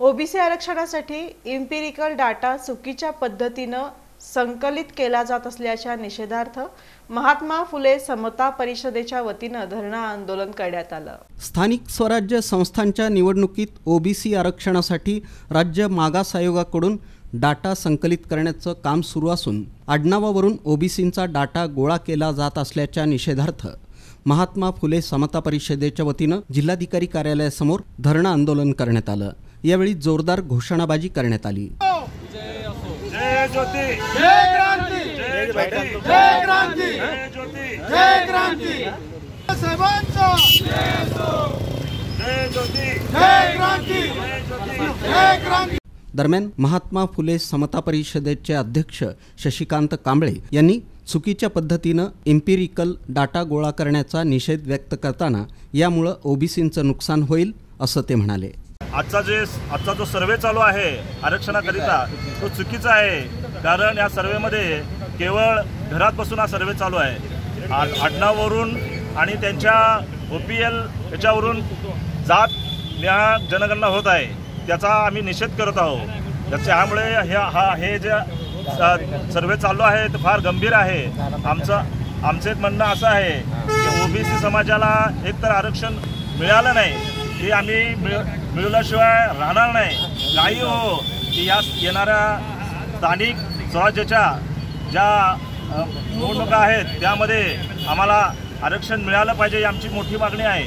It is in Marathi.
ओबीसी आरक्षणासाठी इम्पिरिकल डाटा चुकीच्या पद्धतीनं संकलित केला जात असल्याच्या निषेधार्थ महात्मा फुले समता परिषदेच्या वतीनं धरणं आंदोलन करण्यात आलं. स्थानिक स्वराज्य संस्थांच्या निवडणुकीत ओबीसी आरक्षणासाठी राज्य मागास आयोगाकडून डाटा संकलित करण्याचं काम सुरू असून आडनावावरून ओबीसींचा डाटा गोळा केला जात असल्याच्या निषेधार्थ महात्मा फुले समता परिषदेच्या वतीनं जिल्हाधिकारी कार्यालयासमोर धरणं आंदोलन करण्यात आलं. यावेळी जोरदार घोषणाबाजी करण्यात आली. जय ज्योती. जय क्रांती. जय ज्योती. जय क्रांती. जय ज्योती. जय क्रांती. साहेबांचा. जय ज्योती. जय क्रांती. जय ज्योती. जय क्रांती. दरम्यान महात्मा फुले समता परिषदेचे अध्यक्ष शशिकांत कांबळे यांनी चुकीच्या पद्धतीनं इम्पिरिकल डाटा गोळा करण्याचा निषेध व्यक्त करताना यामुळं ओबीसींचं नुकसान होईल असं ते म्हणाले. आजचा जे आजचा जो सर्वे चालू आहे आरक्षणाकरिता तो चुकीचा आहे. कारण या सर्वेमध्ये केवळ घरात बसून हा सर्वे चालू आहे. आडनावरून आणि त्यांच्या ओ पी एल याच्यावरून जात या जनगणना होत आहे त्याचा आम्ही निषेध करत आहोत. त्याच्यामुळे ह्या हा हे जे स- सर्वे चालू आहे ते फार गंभीर आहे. आमचं आमचं एक म्हणणं असं आहे की ओबीसी समाजाला एकतर आरक्षण मिळालं नाही ते आम्ही मिळ मिळवल्याशिवाय राहणार नाही. काही हो की या येणाऱ्या स्थानिक स्वराज्याच्या ज्या निवडणुका आहेत त्यामध्ये आम्हाला आरक्षण मिळालं पाहिजे ही आमची मोठी मागणी आहे.